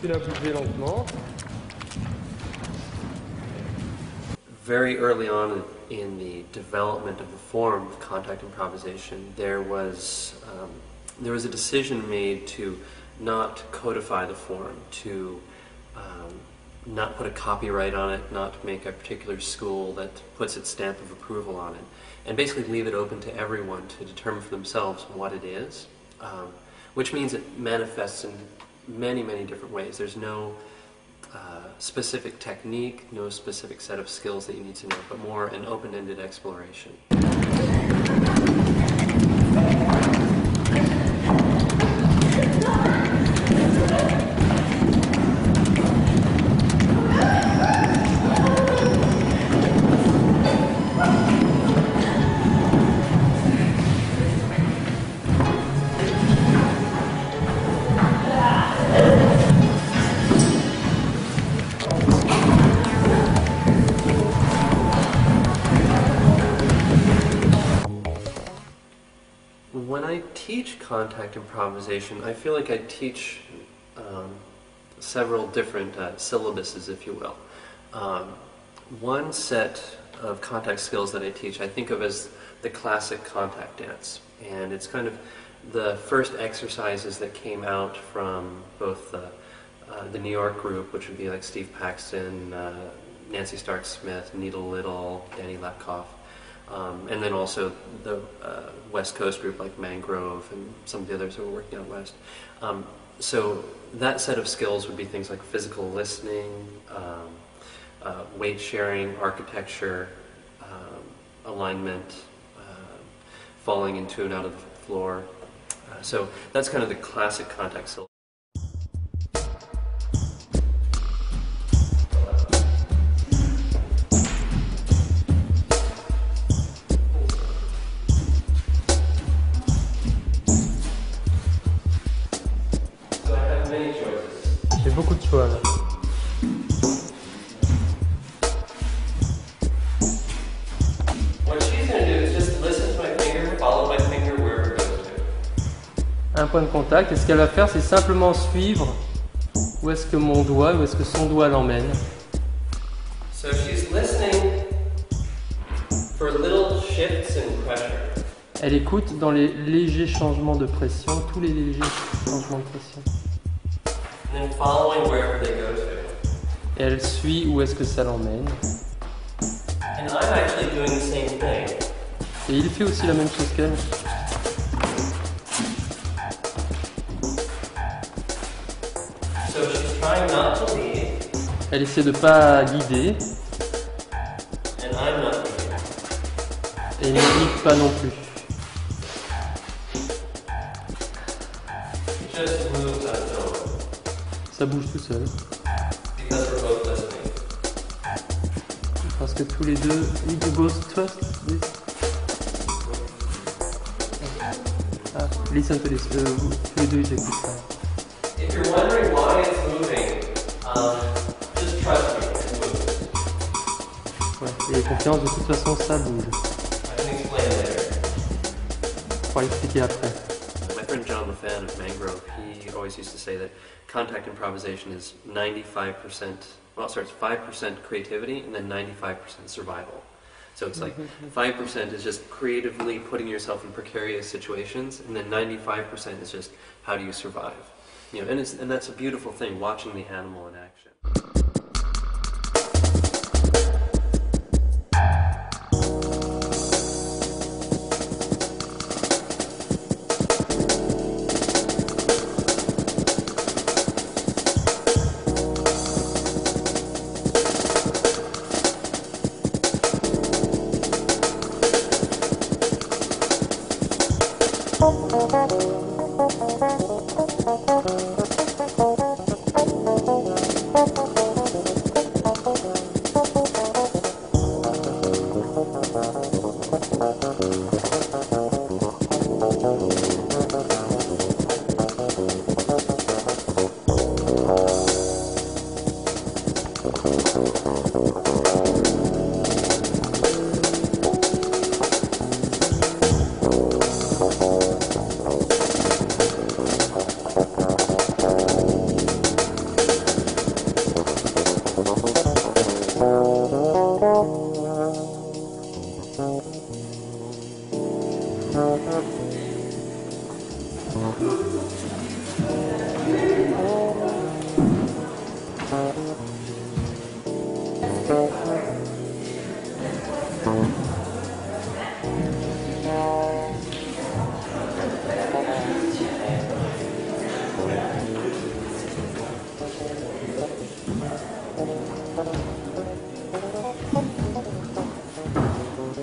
Bougé lentement. Very early on in the development of the form of contact improvisation, there was um, there was a decision made to not codify the form, to um, not put a copyright on it, not make a particular school that puts its stamp of approval on it, and basically leave it open to everyone to determine for themselves what it is, um, which means it manifests in many, many different ways. There's no uh, specific technique, no specific set of skills that you need to know, but more an open-ended exploration. Teach contact improvisation, I feel like I teach um, several different uh, syllabuses, if you will. Um, one set of contact skills that I teach I think of as the classic contact dance. And it's kind of the first exercises that came out from both the, uh, the New York group, which would be like Steve Paxton, uh, Nancy Stark Smith, Nita Little, Danny Lepkoff, um, and then also the uh, West Coast group like Mangrove and some of the others who are working out west. Um, so that set of skills would be things like physical listening, um, uh, weight sharing, architecture, um, alignment, uh, falling in tune out of the floor. Uh, so that's kind of the classic contact. It goes to. Un point de contact. Et ce qu'elle va faire, c'est simplement suivre où est-ce que mon doigt, où est-ce que son doigt l'emmène. So she's listening for little shifts in pressure. Elle écoute dans les légers changements de pression, tous les légers changements de pression. And then following wherever they go to. Et elle suit où est-ce que ça l'emmène. And I'm actually doing the same thing. Et il fait aussi la même chose qu'elle. So she's trying not to lead, Elle essaie de pas guider and I'm not leading. et il ne guide pas non plus. Ça bouge tout seul. Parce que tous les deux, do both trust this. Ah, listen to this. Euh, vous- tous les deux, ils écoutent ça. If you're wondering why it's moving, um, just trust me, it moves. Ouais. Et confiance, de toute façon, ça bouge. I can explain later. On pourra expliquer après. John LeFan of Mangrove, he always used to say that contact improvisation is 95%, well, sorry, it's 5% creativity and then 95% survival. So it's like mm-hmm. 5% is just creatively putting yourself in precarious situations, and then 95% is just how do you survive. You know, and, it's, and that's a beautiful thing, watching the animal in action.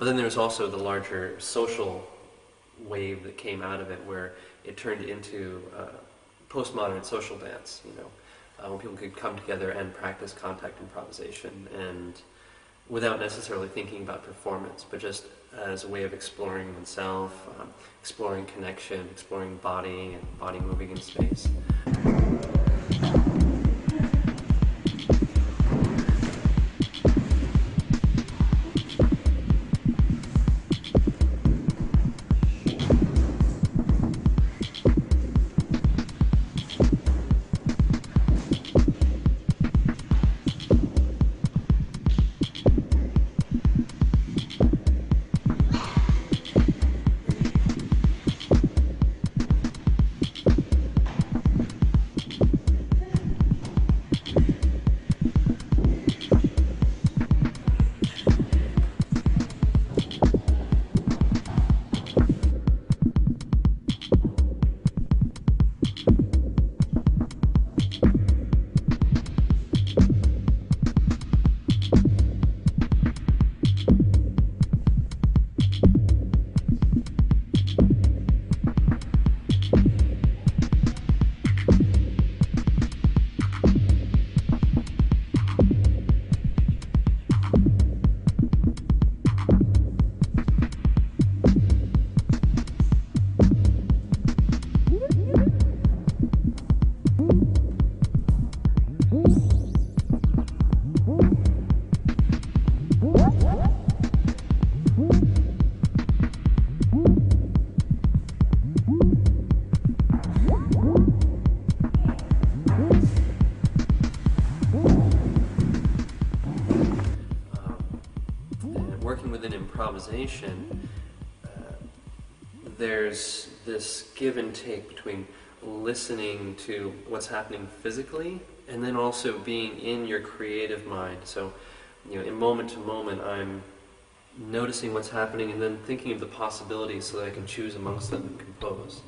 but then there was also the larger social wave that came out of it, where it turned into uh, postmodern social dance. You know, uh, when people could come together and practice contact improvisation, and without necessarily thinking about performance, but just as a way of exploring oneself, um, exploring connection, exploring body and body moving in space. Improvisation, uh, there's this give and take between listening to what's happening physically and then also being in your creative mind. So, you know, in moment to moment, I'm noticing what's happening and then thinking of the possibilities so that I can choose amongst them and compose.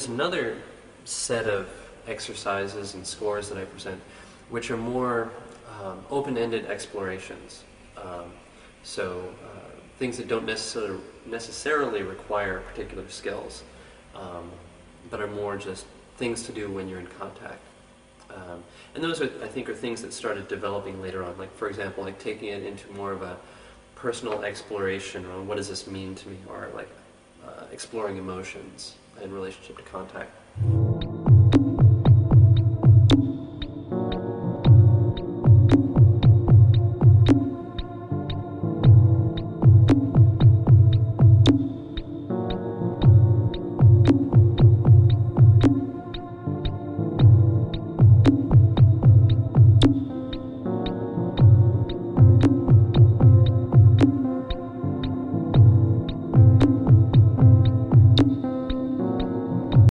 There's another set of exercises and scores that I present, which are more um, open-ended explorations. Um, so uh, things that don't necessarily necessarily require particular skills, um, but are more just things to do when you're in contact. Um, and those, are, I think, are things that started developing later on. Like, for example, like taking it into more of a personal exploration around what does this mean to me, or like uh, exploring emotions in relationship to contact.